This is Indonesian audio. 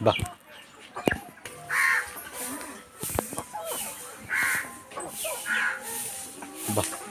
বাহ বাহ